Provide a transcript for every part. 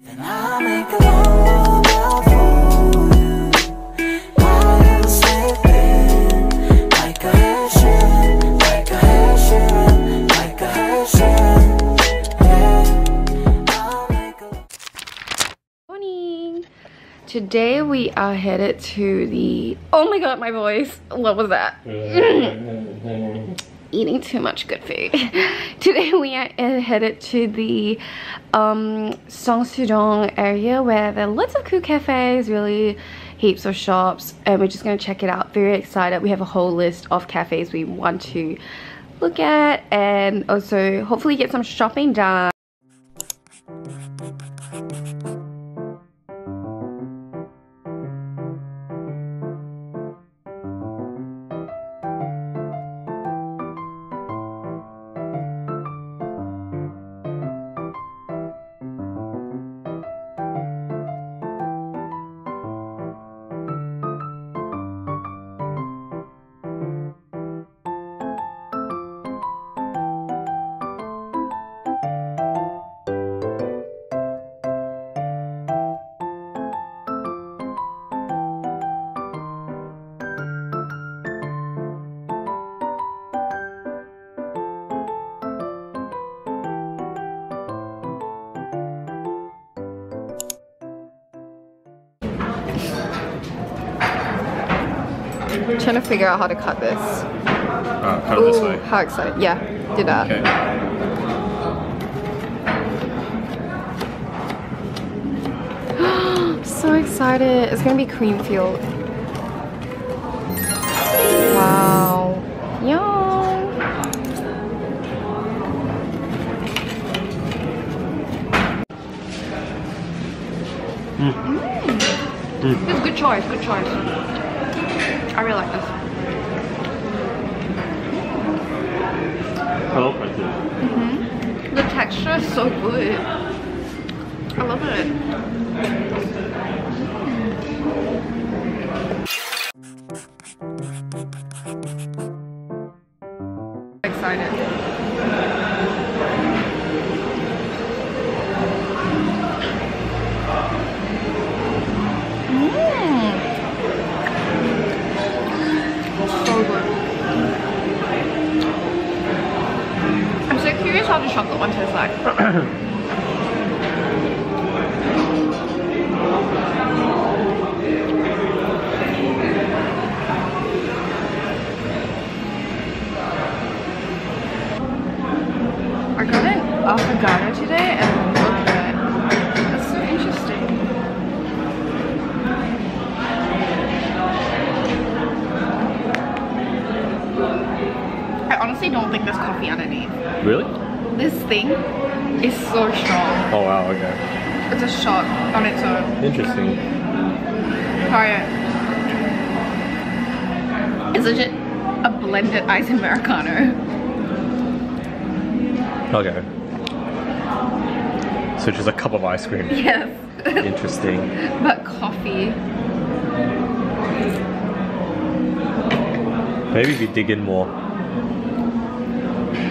Then I'll make a love out for you. While you sleeping, like a hair like a hair like a hair Yeah, I'll make a Morning. Today we are headed to the. Oh my god, my voice. What was that? Eating too much good food. Today we are headed to the um, Seongsu-dong area where there are lots of cool cafes, really heaps of shops, and we're just gonna check it out. Very excited. We have a whole list of cafes we want to look at and also hopefully get some shopping done. Trying to figure out how to cut this. Uh, cut it this Ooh, way. How excited. Yeah, do that. Okay. So excited. It's gonna be Creamfield. Wow. Yum. Mm. It's a good choice, good choice. I really like this. I love pretzels. Mm-hmm. The texture is so good. I love it. So curious how the chocolate one tastes like. I got an avocado today and look at it. That's so interesting. I honestly don't think there's coffee underneath. Really? This thing is so strong. Oh wow, okay. It's a shot on its own. Interesting. Try it. It's legit a blended ice americano. Okay. So just a cup of ice cream. Yes. Interesting. but coffee. Maybe if you dig in more.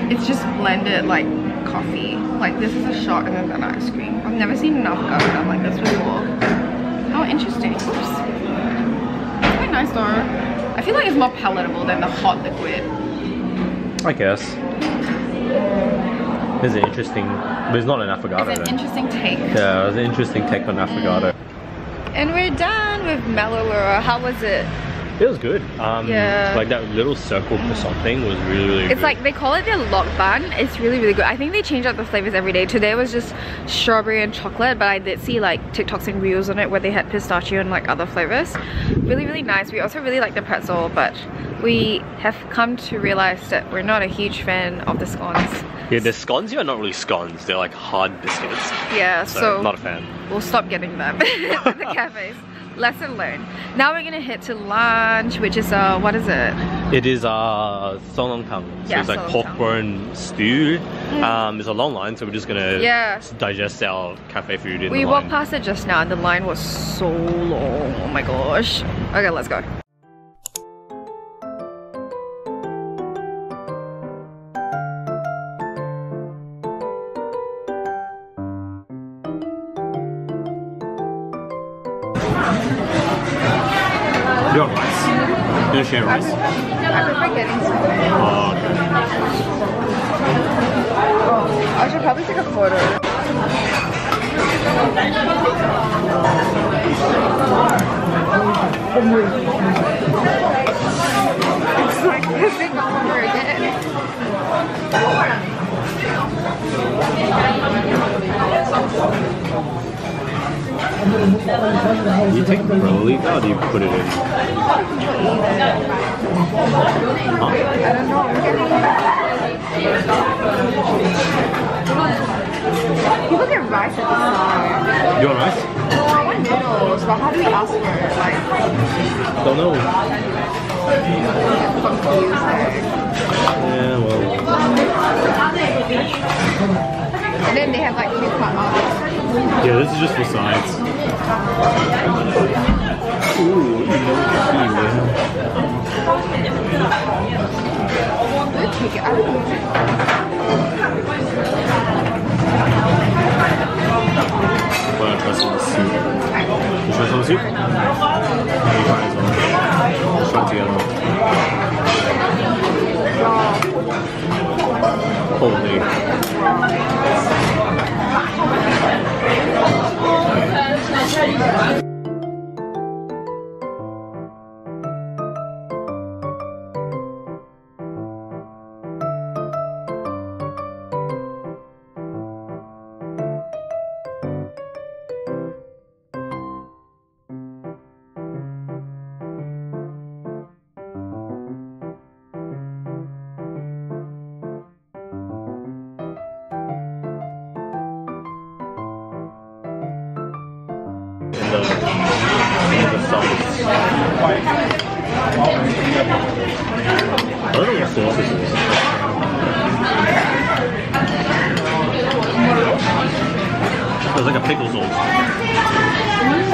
It's just blended like coffee. Like this is a shot and then an ice cream. I've never seen an avocado done like this before. How interesting. Oops. It's quite nice though. I feel like it's more palatable than the hot liquid. I guess. It's an interesting, but it's not an affogato. It's an interesting take. yeah, it's an interesting take on affogato. And we're done with Mellowera. How was it? It was good. Um, Yeah. Like that little circle croissant thing was really, really It's good. like they call it their lock bun. It's really really good. I think they change up the flavors every day. Today was just strawberry and chocolate, but I did see like TikToks and reels on it where they had pistachio and like other flavors. Really really nice. We also really like the pretzel, but we have come to realize that we're not a huge fan of the scones. Yeah, the scones here are not really scones. They're like hard biscuits. Yeah, So, so, not a fan. we'll stop getting them at the cafes. Lesson learned. Now we're gonna head to lunch, which is uh, what is it? It is uh sonongtang. So Yeah, it's like pork bone stew. Um, it's a long line, so we're just gonna Yeah. digest our cafe food in We walked past it just now and the line was so long. Oh my gosh. Okay, let's go. You want rice? You want to share rice? I prefer getting some. Oh, okay. Oh, I should probably take a photo. It's like pissing all over again. You take the out, or do you put it in? I don't know. I'm getting... People get rice at the start. You want rice? I want noodles, but how do we ask for it? Like, Don't know. Yeah, well. And then they have like two cut offs. Yeah, this is just for sides. Ooh, some of the soup? You try some soup? You. Let's try together. Holy. I don't know what sauce this is. It's like a pickle sauce. Mm.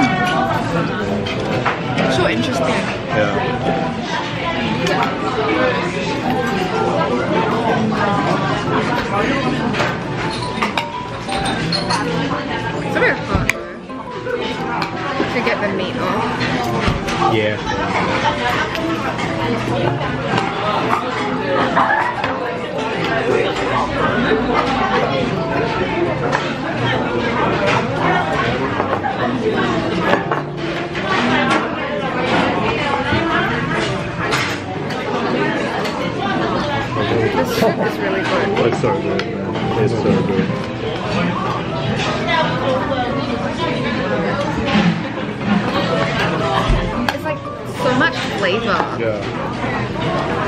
So interesting. Yeah. It's very fun to get the meat off. Yeah. Soup is really good. It's so good. It's so good. Flavor. Yeah.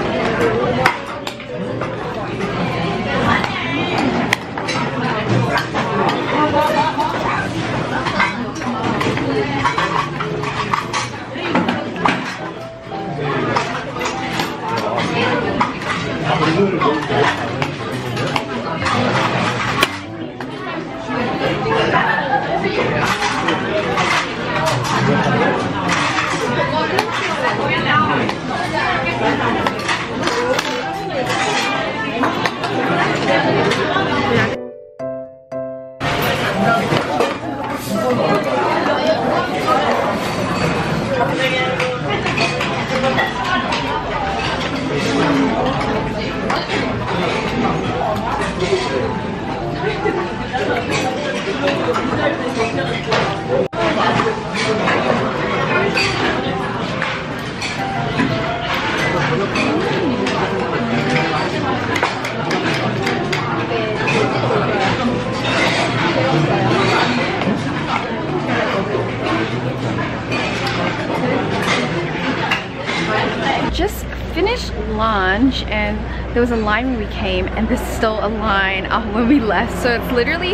There was a line when we came and there's still a line uh, when we left. So it's literally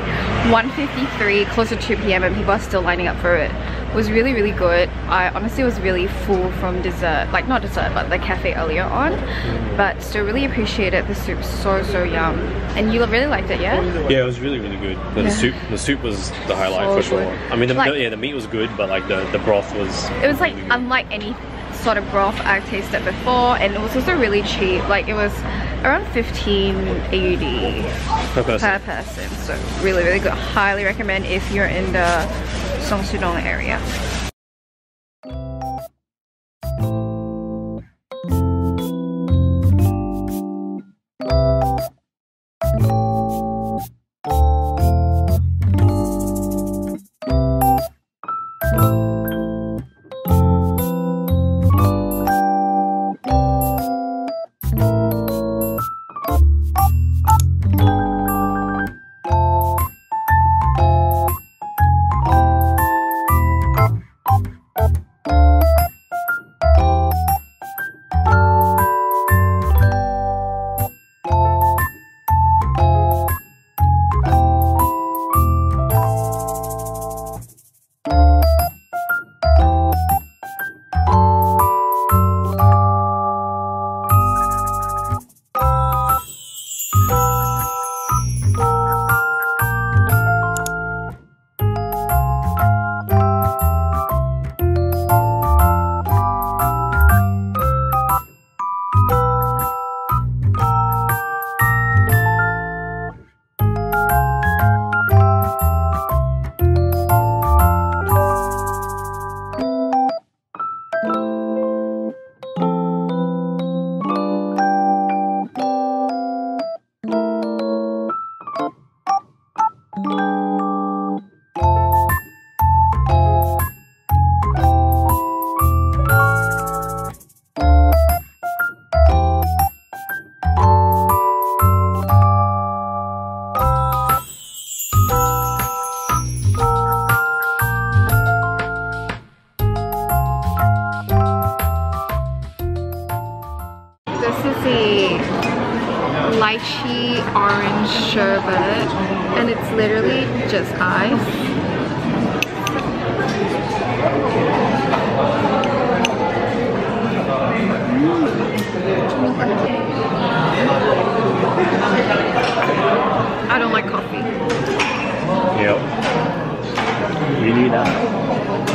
1.53, close to 2 p.m. and people are still lining up for it. It was really, really good. I honestly was really full from dessert, like not dessert, but the cafe earlier on. But still really appreciated the soup, so, so yum. And you really liked it, yeah? Yeah, it was really, really good. The, Yeah. soup, the soup was the highlight So for sure. good. I mean, the, Like- the- yeah, the meat was good, but like the, the broth was. It was like unlike any sort of broth I've tasted before and it was also really cheap. Like it was around 15 AUD per person. per person. So really, really good. Highly recommend if you're in the Seongsu-dong area. This is a lychee orange sherbet and it's literally just ice. I don't like coffee. Yep. We need that.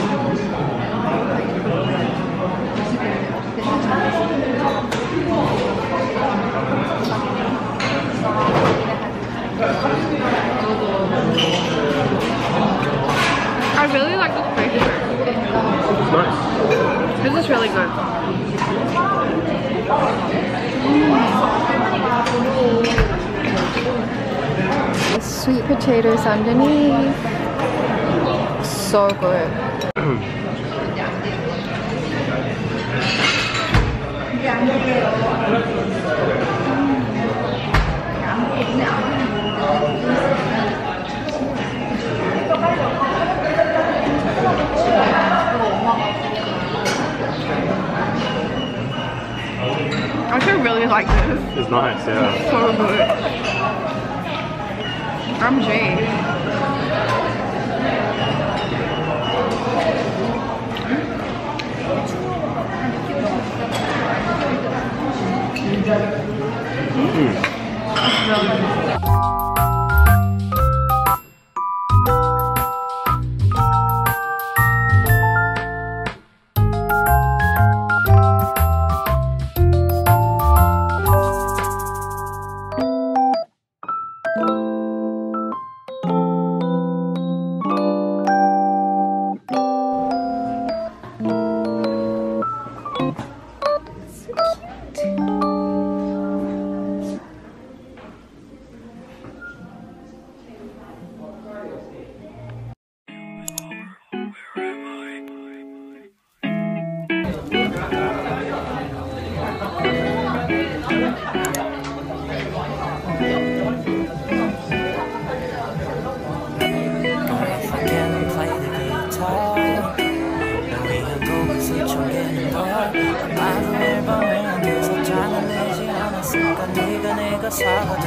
potatoes underneath. So good. I actually really like this. It's nice, yeah. It's so good. I'm Jay. Mm. 사들.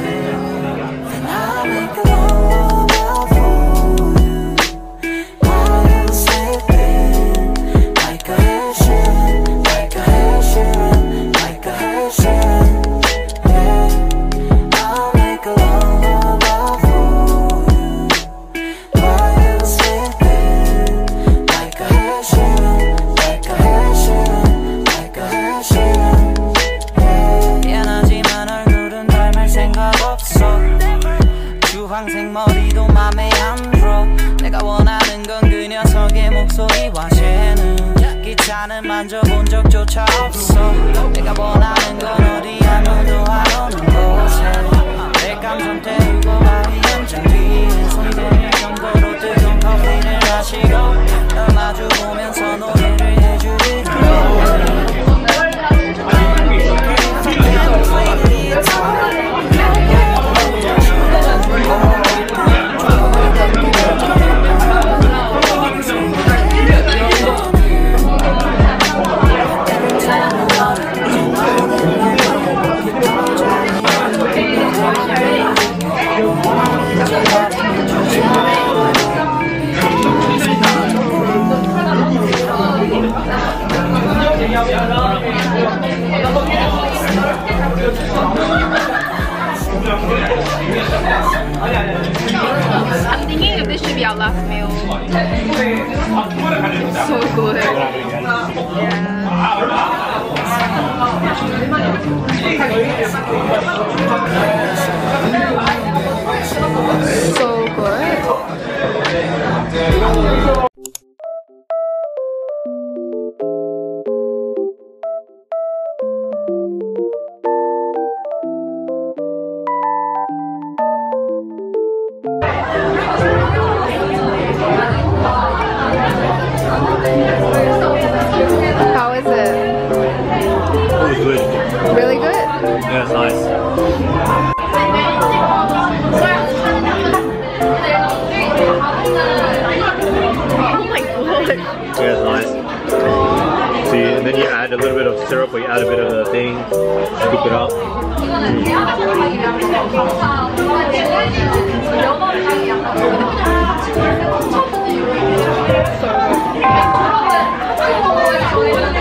out last meal. so good. Yeah. syrup or you add a bit of the thing, scoop it up. Mm.